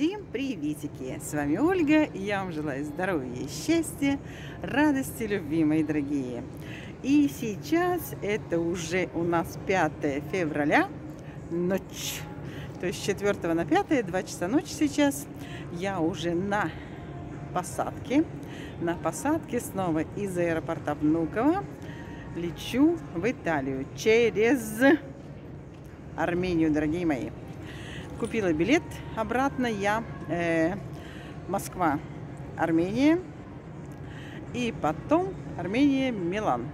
Всем приветики! С вами Ольга, и я вам желаю здоровья, счастья, радости, любви, мои дорогие. И сейчас это уже у нас 5 февраля, ночь. То есть 4 на 5, 2 часа ночи сейчас. Я уже на посадке. На посадке снова из аэропорта Внуково лечу в Италию через Армению, дорогие мои. Купила билет обратно я. Э, Москва, Армения. И потом Армения, Милан.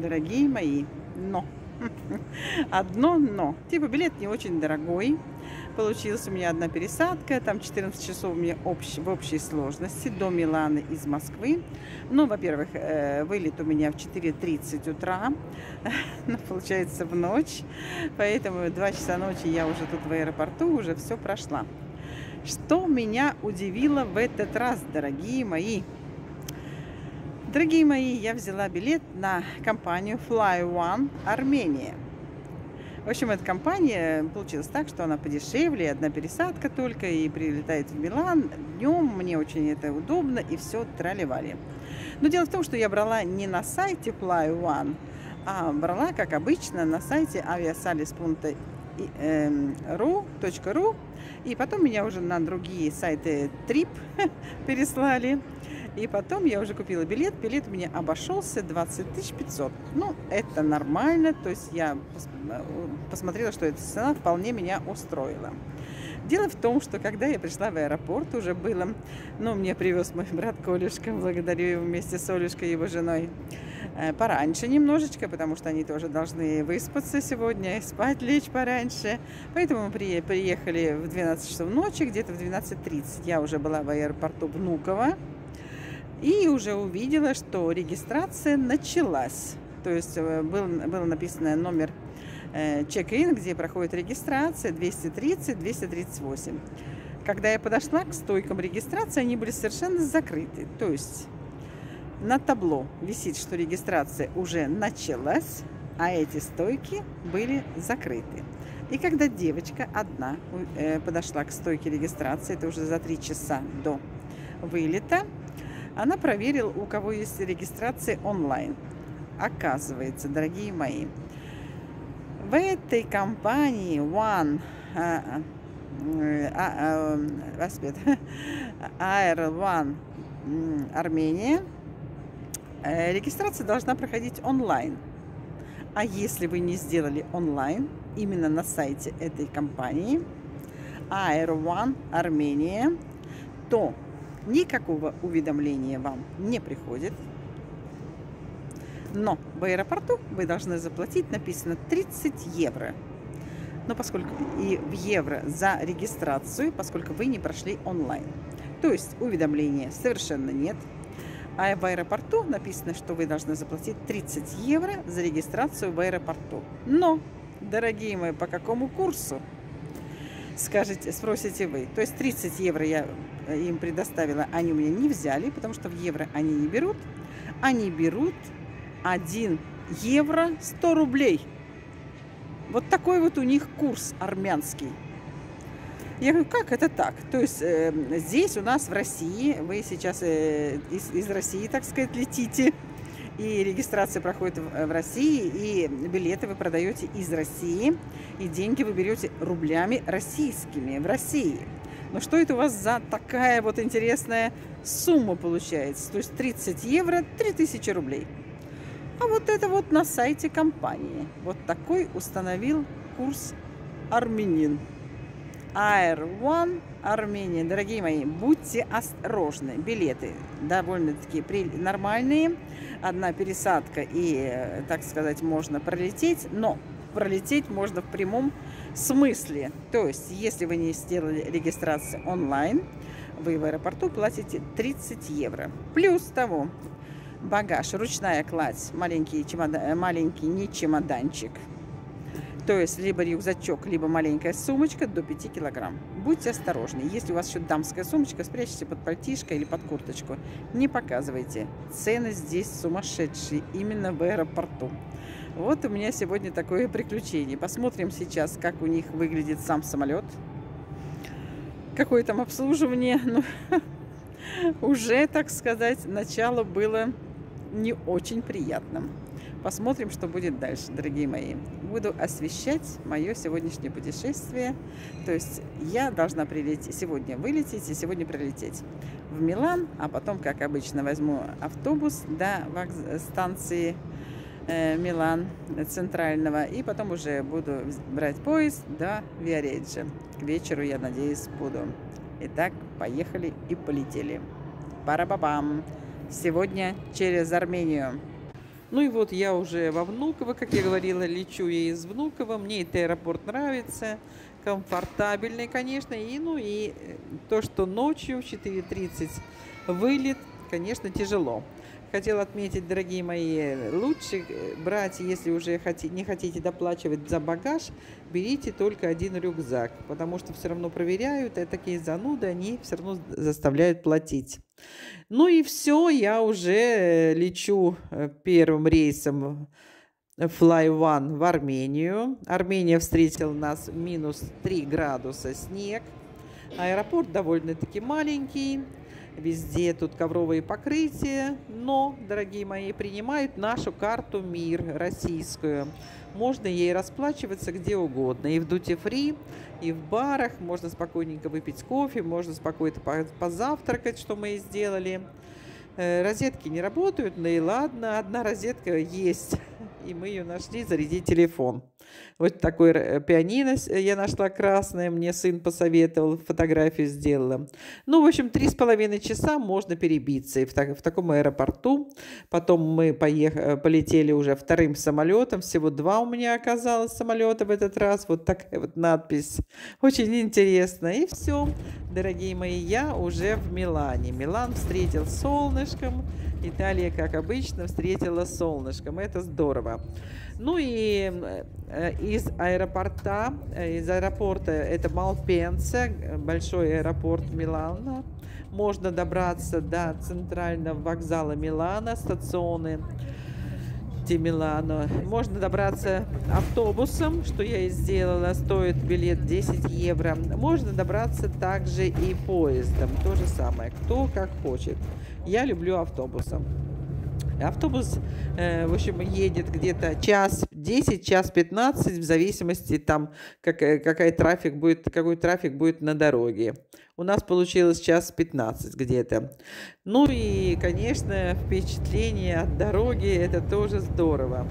Дорогие мои. Но. Одно но. Типа билет не очень дорогой. Получилась у меня одна пересадка, там 14 часов мне общ, в общей сложности до Милана из Москвы. Ну, во-первых, э, вылет у меня в 4.30 утра, ну, получается в ночь, поэтому 2 часа ночи я уже тут в аэропорту, уже все прошла. Что меня удивило в этот раз, дорогие мои? Дорогие мои, я взяла билет на компанию Fly One Армения – в общем, эта компания получилась так, что она подешевле, одна пересадка только, и прилетает в Милан. Днем мне очень это удобно, и все тролливали. Но дело в том, что я брала не на сайте Fly One, а брала, как обычно, на сайте aviasalis.ru, эм, и потом меня уже на другие сайты Trip переслали. И потом я уже купила билет. Билет у меня обошелся 20 500. Ну, это нормально. То есть я э, посмотрела, что эта цена вполне меня устроила. Дело в том, что когда я пришла в аэропорт, уже было, ну, мне привез мой брат Колюшка, благодарю его вместе с Олюшкой, его женой, пораньше немножечко, потому что они тоже должны выспаться сегодня, спать лечь пораньше. Поэтому мы приехали в 12 часов ночи, где-то в 12.30 я уже была в аэропорту Внуково. И уже увидела, что регистрация началась. То есть э, был, было написано номер э, чек-ин, где проходит регистрация 230-238. Когда я подошла к стойкам регистрации, они были совершенно закрыты. То есть на табло висит, что регистрация уже началась, а эти стойки были закрыты. И когда девочка одна э, подошла к стойке регистрации, это уже за три часа до вылета, она проверила, у кого есть регистрация онлайн. Оказывается, дорогие мои, в этой компании One а, а, а, Air One Армения э, регистрация должна проходить онлайн. А если вы не сделали онлайн, именно на сайте этой компании Air One Армения, то никакого уведомления вам не приходит. Но в аэропорту вы должны заплатить, написано 30 евро. Но поскольку и в евро за регистрацию, поскольку вы не прошли онлайн. То есть уведомления совершенно нет. А в аэропорту написано, что вы должны заплатить 30 евро за регистрацию в аэропорту. Но, дорогие мои, по какому курсу? Скажете, спросите вы. То есть 30 евро я им предоставила, они у меня не взяли, потому что в евро они не берут. Они берут 1 евро 100 рублей. Вот такой вот у них курс армянский. Я говорю, как это так? То есть э, здесь у нас в России, вы сейчас э, из, из России, так сказать, летите, и регистрация проходит в, в России, и билеты вы продаете из России, и деньги вы берете рублями российскими в России. Но что это у вас за такая вот интересная сумма получается? То есть 30 евро, 3000 рублей. А вот это вот на сайте компании. Вот такой установил курс армянин. Air One Армения. Дорогие мои, будьте осторожны. Билеты довольно-таки нормальные. Одна пересадка и, э, так сказать, можно пролететь. Но пролететь можно в прямом смысле. То есть, если вы не сделали регистрацию онлайн, вы в аэропорту платите 30 евро. Плюс того, багаж, ручная кладь, маленький, чемодан, маленький не чемоданчик – то есть либо рюкзачок, либо маленькая сумочка до 5 килограмм. Будьте осторожны. Если у вас еще дамская сумочка, спрячьте под пальтишко или под курточку. Не показывайте. Цены здесь сумасшедшие, именно в аэропорту. Вот у меня сегодня такое приключение. Посмотрим сейчас, как у них выглядит сам самолет. какое там обслуживание, ну, уже, так сказать, начало было не очень приятным. Посмотрим, что будет дальше, дорогие мои. Буду освещать мое сегодняшнее путешествие. То есть я должна прилететь, сегодня вылететь и сегодня прилететь в Милан, а потом, как обычно, возьму автобус до станции э, Милан центрального, и потом уже буду брать поезд до Виареджи. К вечеру, я надеюсь, буду. Итак, поехали и полетели. Пара-бабам! Сегодня через Армению. Ну и вот я уже во Внуково, как я говорила, лечу я из Внуково. Мне этот аэропорт нравится, комфортабельный, конечно. И, ну и э, то, что ночью в 4.30 вылет, конечно, тяжело. Хотел отметить, дорогие мои, лучше брать, если уже не хотите доплачивать за багаж, берите только один рюкзак, потому что все равно проверяют, и такие зануды, они все равно заставляют платить. Ну и все, я уже э, лечу э, первым рейсом Fly One в Армению. Армения встретила нас минус 3 градуса снег. Аэропорт довольно-таки маленький. Везде тут ковровые покрытия. Но, дорогие мои, принимают нашу карту МИР российскую. Можно ей расплачиваться где угодно. И в Free, и в барах. Можно спокойненько выпить кофе, можно спокойно позавтракать, что мы и сделали. Э, розетки не работают, ну и ладно, одна розетка есть и мы ее нашли, зарядить телефон. Вот такой э, пианино я нашла красное, мне сын посоветовал, фотографию сделала. Ну, в общем, три с половиной часа можно перебиться и в, так, в таком аэропорту. Потом мы поех, э, полетели уже вторым самолетом, всего два у меня оказалось самолета в этот раз, вот такая вот надпись, очень интересно. И все, дорогие мои, я уже в Милане. Милан встретил солнышком, Италия, как обычно, встретила солнышком. Это здорово. Ну и э, из аэропорта, э, из аэропорта, это Малпенса, большой аэропорт Милана, можно добраться до центрального вокзала Милана, стационы Милано. Можно добраться автобусом, что я и сделала, стоит билет 10 евро. Можно добраться также и поездом, то же самое, кто как хочет. Я люблю автобусом. Автобус, э, в общем, едет где-то час 10, час 15, в зависимости там, как, э, какой трафик будет, какой трафик будет на дороге. У нас получилось час 15 где-то. Ну и, конечно, впечатление от дороги, это тоже здорово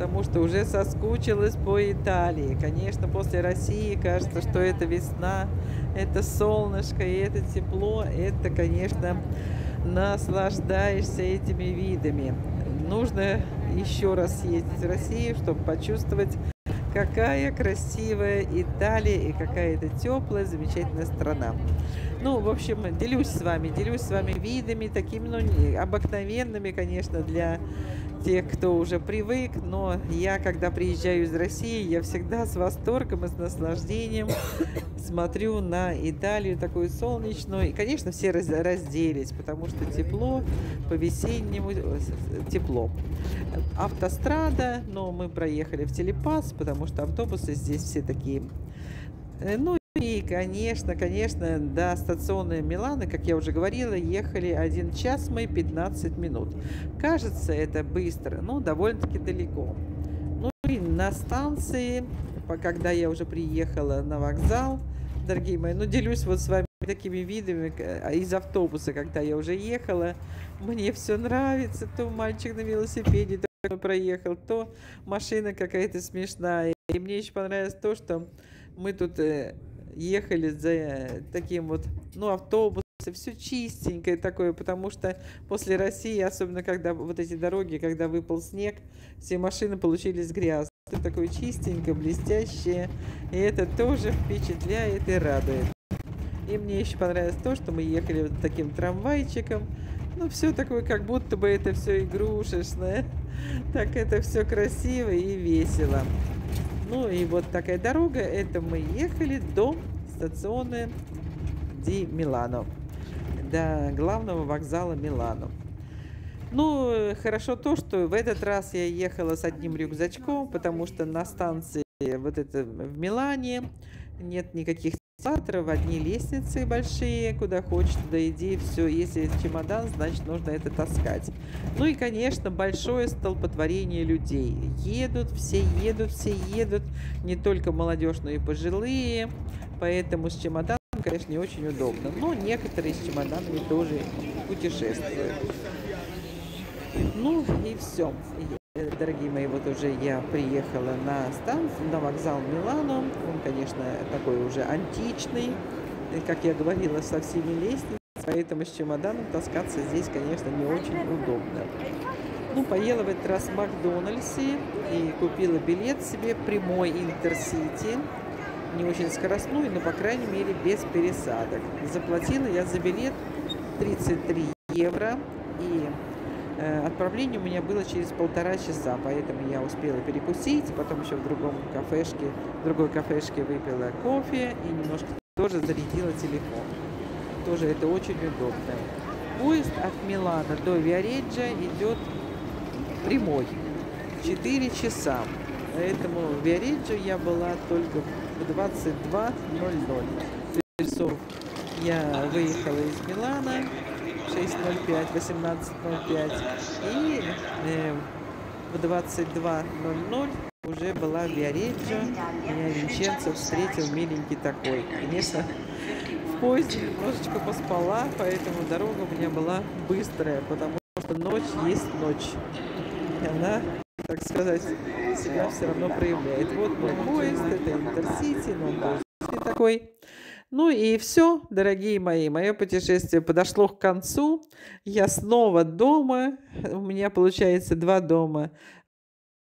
потому что уже соскучилась по Италии. Конечно, после России кажется, что это весна, это солнышко и это тепло. Это, конечно, наслаждаешься этими видами. Нужно еще раз съездить в Россию, чтобы почувствовать, какая красивая Италия и какая это теплая, замечательная страна. Ну, в общем, делюсь с вами, делюсь с вами видами, такими, ну, обыкновенными, конечно, для тех, кто уже привык, но я, когда приезжаю из России, я всегда с восторгом и с наслаждением смотрю на Италию такую солнечную. И, конечно, все разделись, потому что тепло, по-весеннему э, тепло. Автострада, но мы проехали в Телепас, потому что автобусы здесь все такие э, ну и, конечно, конечно, до стационной Милана, как я уже говорила, ехали 1 час мы 15 минут. Кажется, это быстро, но довольно-таки далеко. Ну и на станции, когда я уже приехала на вокзал, дорогие мои, ну делюсь вот с вами такими видами а, из автобуса, когда я уже ехала. Мне все нравится, то мальчик на велосипеде проехал, то машина какая-то смешная. И мне еще понравилось то, что мы тут э, ехали за таким вот, ну, автобусом, все чистенькое такое, потому что после России, особенно когда вот эти дороги, когда выпал снег, все машины получились грязные. Такое чистенькое, блестящее, и это тоже впечатляет и радует. И мне еще понравилось то, что мы ехали вот таким трамвайчиком, ну, все такое, как будто бы это все игрушечное. Так это все красиво и весело. Ну и вот такая дорога. Это мы ехали до стационы Ди Милано. До главного вокзала Милано. Ну, хорошо то, что в этот раз я ехала с одним рюкзачком, потому что на станции вот это в Милане нет никаких эскалаторов, одни лестницы большие, куда хочешь, туда иди, все, если чемодан, значит, нужно это таскать. Ну и, конечно, большое столпотворение людей. Едут, все едут, все едут, не только молодежь, но и пожилые, поэтому с чемоданом, конечно, не очень удобно. Но некоторые с чемоданами тоже путешествуют. Ну и все. Дорогие мои, вот уже я приехала на станцию, на вокзал Милану. Он, конечно, такой уже античный, как я говорила, со всеми лестницами, поэтому с чемоданом таскаться здесь, конечно, не очень удобно. Ну, поела в этот раз в Макдональдсе и купила билет себе прямой Интерсити. Не очень скоростной, но, по крайней мере, без пересадок. Заплатила я за билет 33 евро и отправление у меня было через полтора часа, поэтому я успела перекусить, потом еще в другом кафешке, в другой кафешке выпила кофе и немножко тоже зарядила телефон. Тоже это очень удобно. Поезд от Милана до Виареджа идет прямой. 4 часа. Поэтому в Виареджо я была только в 22.00. часов я выехала из Милана 6.05, 18.05 и э, в 22.00 уже была Виареджо. Меня Винченцо встретил миленький такой. Конечно, в поезде немножечко поспала, поэтому дорога у меня была быстрая, потому что ночь есть ночь. И она, так сказать, себя все равно проявляет. Вот мой поезд, это Интерсити, но он тоже такой. Ну и все, дорогие мои, мое путешествие подошло к концу. Я снова дома. У меня получается два дома.